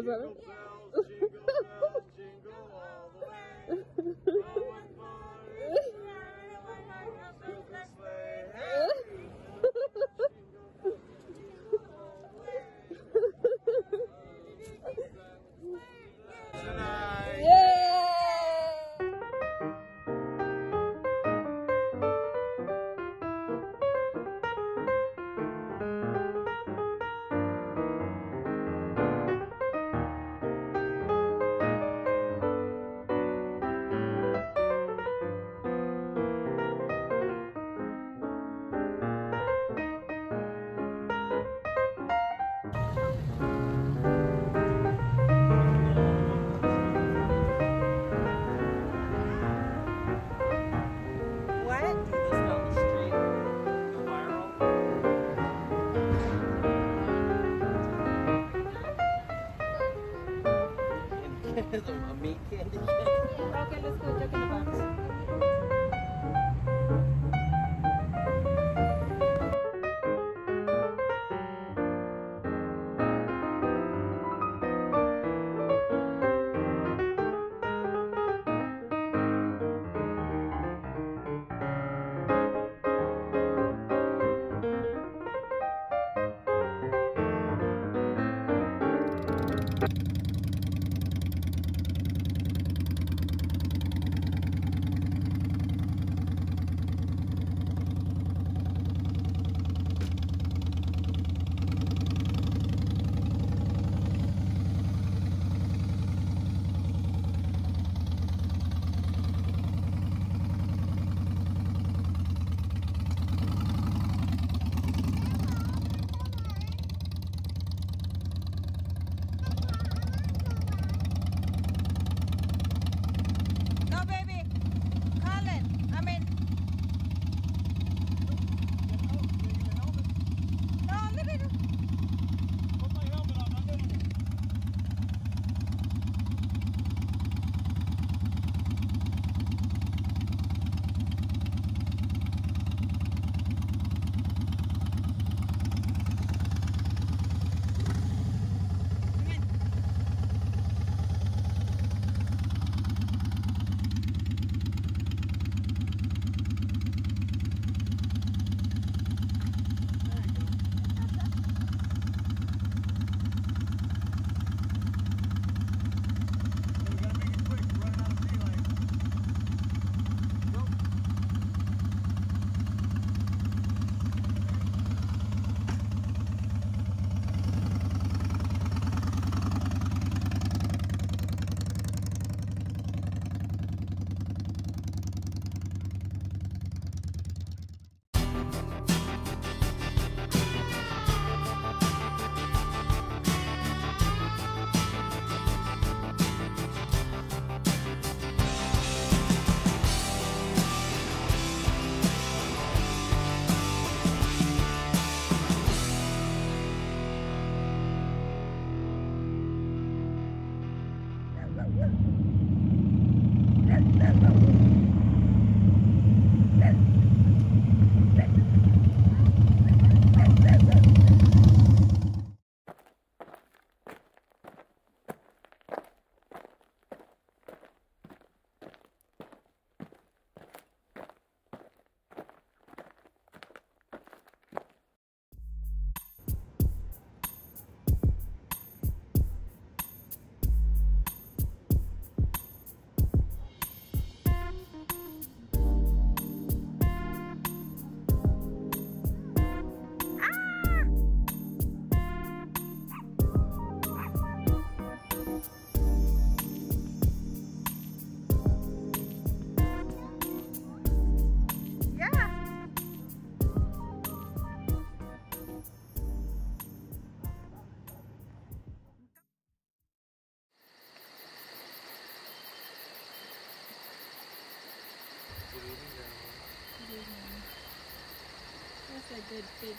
Is that it? A Baby.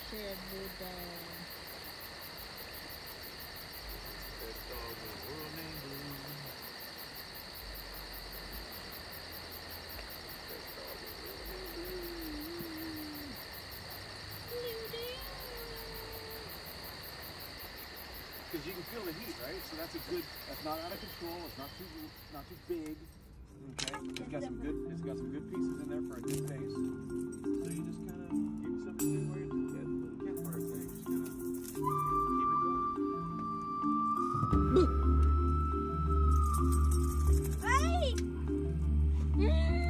Of Buddha. because you can feel the heat, right? So that's a good. That's not out of control. It's not too not too big. Okay, it's got some good. It's got some good pieces in there for a good base. Oh,